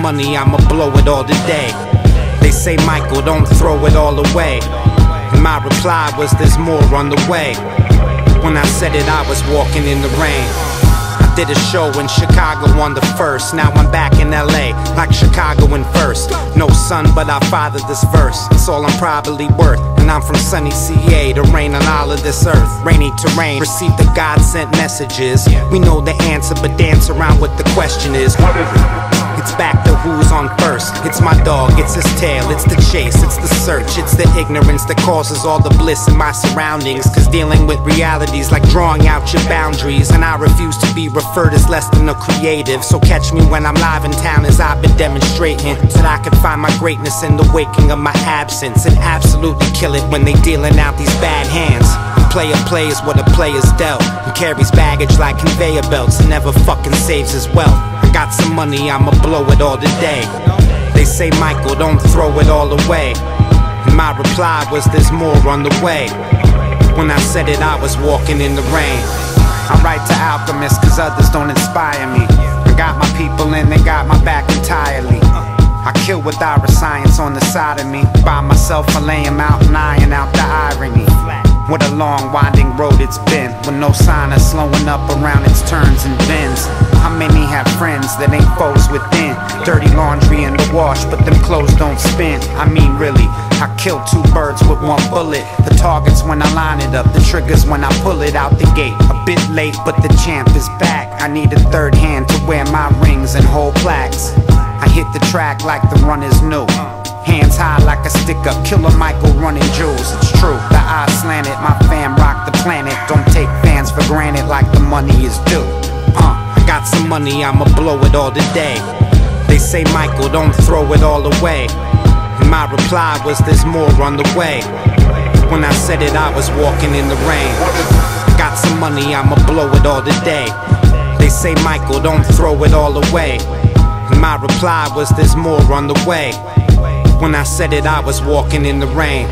money, I'ma blow it all today. They say, Michael, don't throw it all away. And my reply was, there's more on the way. When I said it, I was walking in the rain. Did a show in Chicago on the first. Now I'm back in LA, like Chicago in first. No son, but I fathered this verse. It's all I'm probably worth. And I'm from sunny CA to rain on all of this earth. Rainy terrain, receive the God sent messages. We know the answer, but dance around what the question is. What is it? First. It's my dog, it's his tail, it's the chase, it's the search, it's the ignorance that causes all the bliss in my surroundings. Cause dealing with realities like drawing out your boundaries. And I refuse to be referred as less than a creative. So catch me when I'm live in town as I've been demonstrating. That I can find my greatness in the waking of my absence. And absolutely kill it when they dealing out these bad hands. Player plays what a player's dealt. And carries baggage like conveyor belts and never fucking saves his wealth. I got some money, I'ma blow it all today. They say, Michael, don't throw it all away. And my reply was, there's more on the way. When I said it, I was walking in the rain. I write to alchemists cause others don't inspire me. I got my people and they got my back entirely. I kill with our science on the side of me. By myself, I lay out and iron out the irony. What a long, winding road it's been, with no sign of slowing up around its turns and bends. Have friends that ain't foes within? Dirty laundry in the wash, but them clothes don't spin. I mean, really, I kill two birds with one bullet. The target's when I line it up, the trigger's when I pull it out the gate. A bit late, but the champ is back. I need a third hand to wear my rings and hold plaques. I hit the track like the run is new. Hands high like a stick up, killer Michael running jewels. It's true, the eyes slanted, my fam rock the planet. Don't take fans for granted like the money is due. Got some money, I'ma blow it all today. They say, Michael, don't throw it all away. And my reply was, there's more on the way. When I said it, I was walking in the rain. Got some money, I'ma blow it all today. They say, Michael, don't throw it all away. And my reply was, there's more on the way. When I said it, I was walking in the rain.